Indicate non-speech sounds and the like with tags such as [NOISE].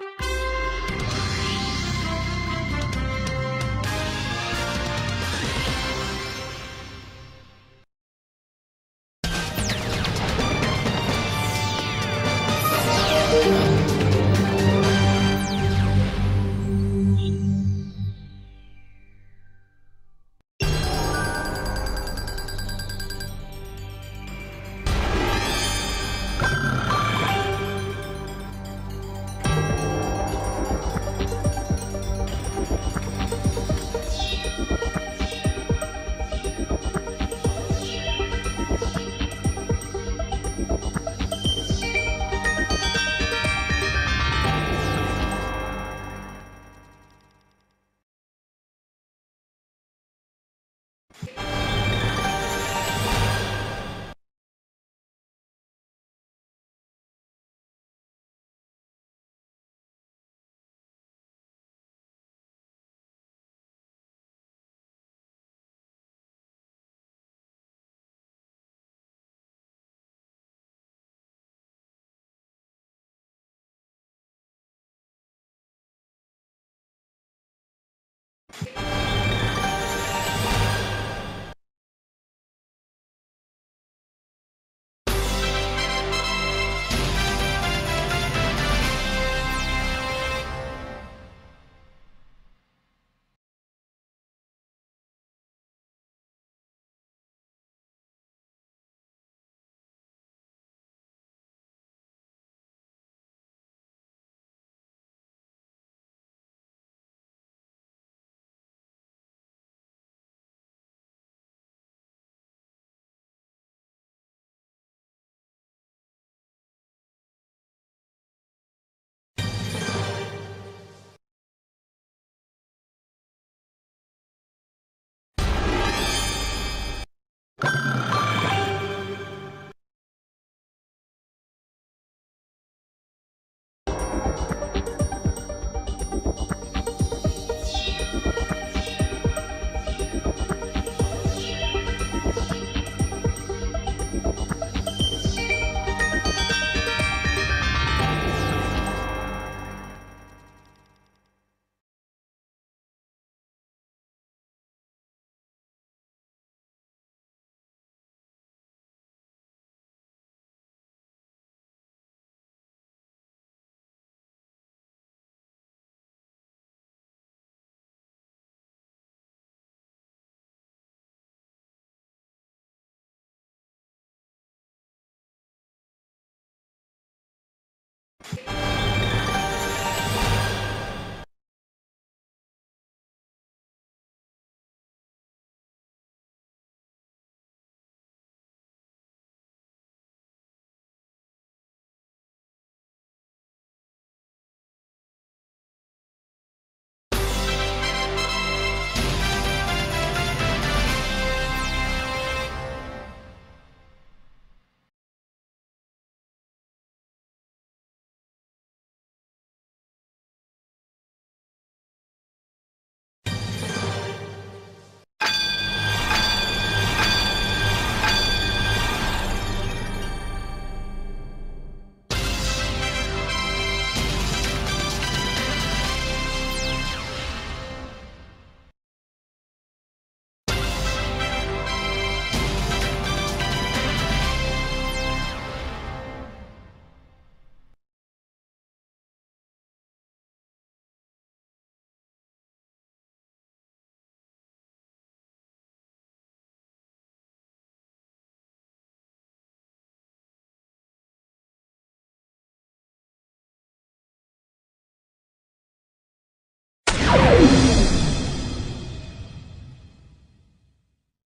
you [LAUGHS]